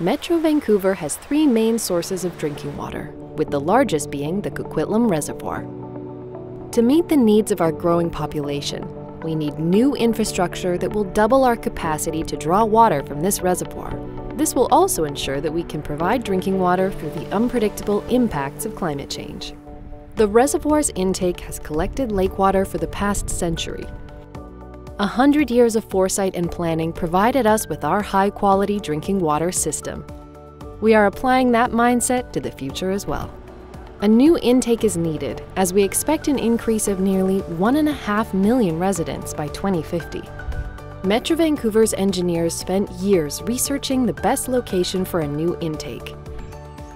Metro Vancouver has three main sources of drinking water, with the largest being the Coquitlam Reservoir. To meet the needs of our growing population, we need new infrastructure that will double our capacity to draw water from this reservoir. This will also ensure that we can provide drinking water through the unpredictable impacts of climate change. The reservoir's intake has collected lake water for the past century. A hundred years of foresight and planning provided us with our high-quality drinking water system. We are applying that mindset to the future as well. A new intake is needed as we expect an increase of nearly 1.5 million residents by 2050. Metro Vancouver's engineers spent years researching the best location for a new intake.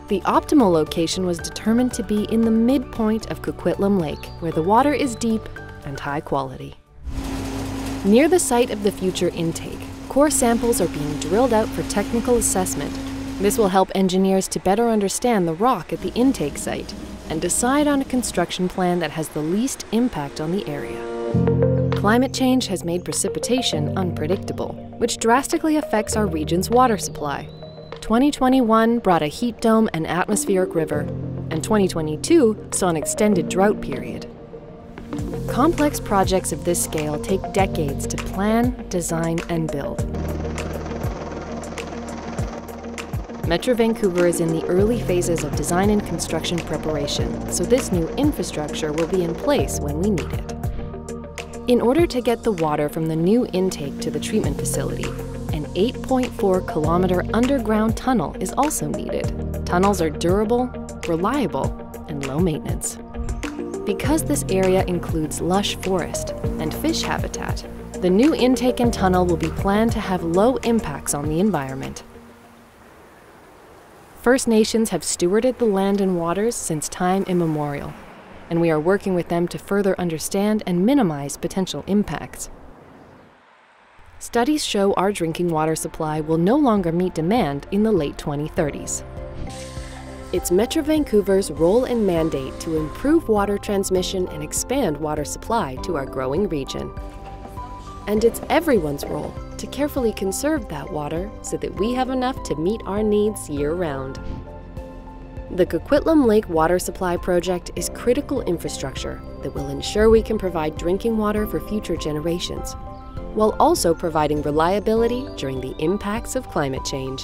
The optimal location was determined to be in the midpoint of Coquitlam Lake, where the water is deep and high quality. Near the site of the future intake, core samples are being drilled out for technical assessment this will help engineers to better understand the rock at the intake site and decide on a construction plan that has the least impact on the area. Climate change has made precipitation unpredictable, which drastically affects our region's water supply. 2021 brought a heat dome and atmospheric river, and 2022 saw an extended drought period. Complex projects of this scale take decades to plan, design, and build. Metro Vancouver is in the early phases of design and construction preparation, so this new infrastructure will be in place when we need it. In order to get the water from the new intake to the treatment facility, an 8.4 kilometer underground tunnel is also needed. Tunnels are durable, reliable, and low maintenance. Because this area includes lush forest and fish habitat, the new intake and tunnel will be planned to have low impacts on the environment. First Nations have stewarded the land and waters since time immemorial, and we are working with them to further understand and minimize potential impacts. Studies show our drinking water supply will no longer meet demand in the late 2030s. It's Metro Vancouver's role and mandate to improve water transmission and expand water supply to our growing region. And it's everyone's role to carefully conserve that water so that we have enough to meet our needs year-round. The Coquitlam Lake Water Supply Project is critical infrastructure that will ensure we can provide drinking water for future generations, while also providing reliability during the impacts of climate change.